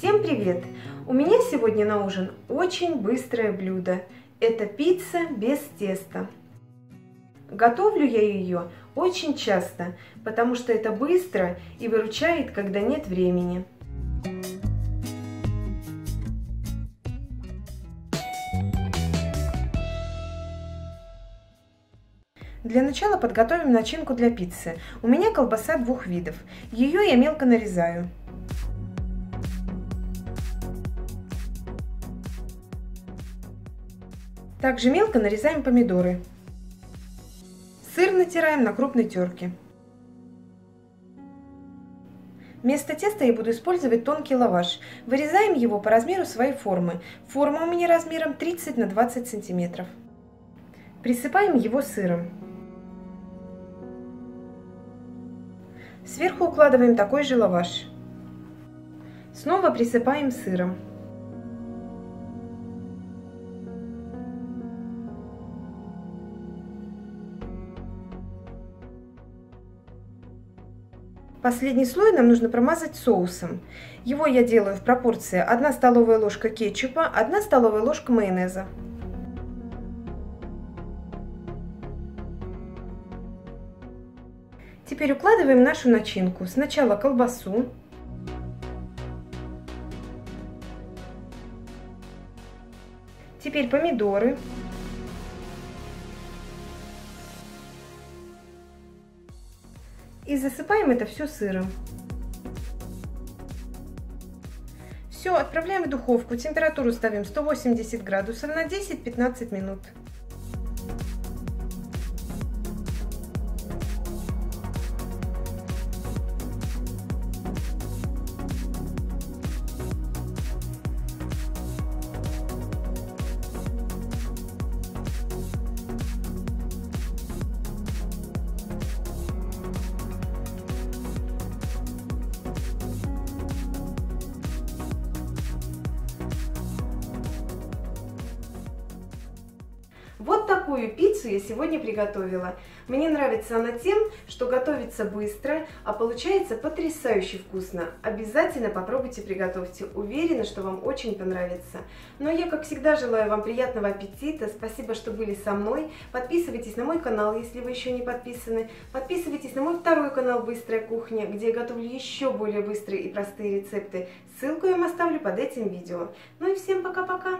Всем привет! У меня сегодня на ужин очень быстрое блюдо. Это пицца без теста. Готовлю я ее очень часто, потому что это быстро и выручает, когда нет времени. Для начала подготовим начинку для пиццы. У меня колбаса двух видов. Ее я мелко нарезаю. Также мелко нарезаем помидоры. Сыр натираем на крупной терке. Вместо теста я буду использовать тонкий лаваш. Вырезаем его по размеру своей формы. Форма у меня размером 30 на 20 сантиметров. Присыпаем его сыром. Сверху укладываем такой же лаваш. Снова присыпаем сыром. Последний слой нам нужно промазать соусом. Его я делаю в пропорции 1 столовая ложка кетчупа, 1 столовая ложка майонеза. Теперь укладываем нашу начинку. Сначала колбасу. Теперь помидоры. И засыпаем это все сыром. Все, отправляем в духовку. Температуру ставим 180 градусов на 10-15 минут. Такую пиццу я сегодня приготовила. Мне нравится она тем, что готовится быстро, а получается потрясающе вкусно. Обязательно попробуйте приготовьте. Уверена, что вам очень понравится. Ну, а я, как всегда, желаю вам приятного аппетита. Спасибо, что были со мной. Подписывайтесь на мой канал, если вы еще не подписаны. Подписывайтесь на мой второй канал «Быстрая кухня», где я готовлю еще более быстрые и простые рецепты. Ссылку я вам оставлю под этим видео. Ну и всем пока-пока!